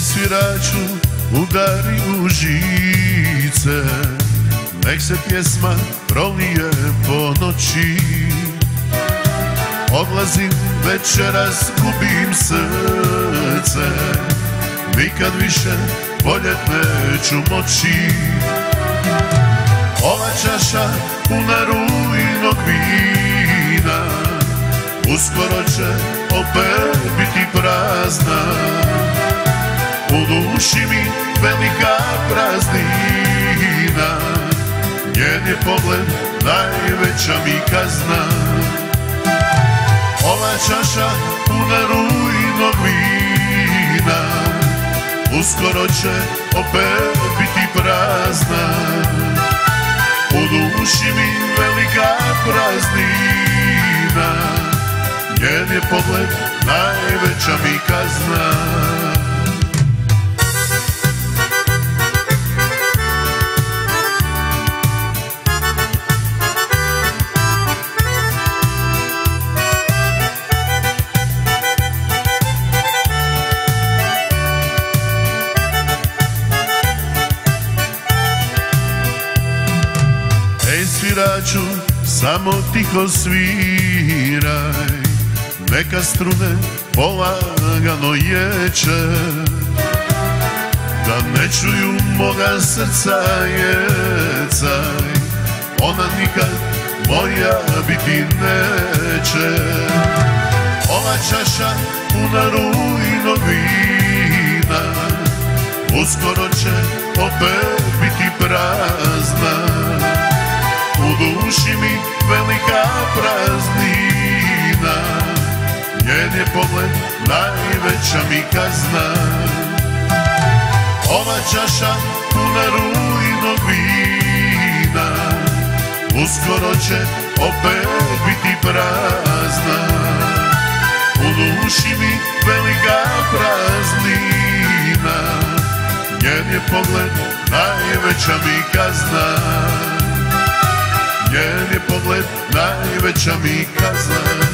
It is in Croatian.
sviraču udari u žice. Nek se pjesma prolije po noći. Odlazim večeras, gubim srce. Nikad više boljet neću moći. Ova čaša puna rujnog vina Uskoro će opet biti prazna U duši mi velika praznina Njen je pogled najveća mi kazna. Ova čaša puna rujnog vina Uskoro će opet biti prazna. U duši mi velika praznina Njen je pogled najveća mi kazna sviraču, samo tiho sviraj. Neka strune polagano ječe Da ne čuju moga srca jecaj. Ona nikad moja biti neće. Ova čaša puna rujnog vina Uskoro će opet biti prazna duši mi velika praznina. Njen je pogled najveća mi kazna. Ova čaša puna rujnog vina Uskoro će opet biti prazna. U duši mi velika praznina. Njen je pogled najveća mi kazna Njen je pogled najveća mi kazna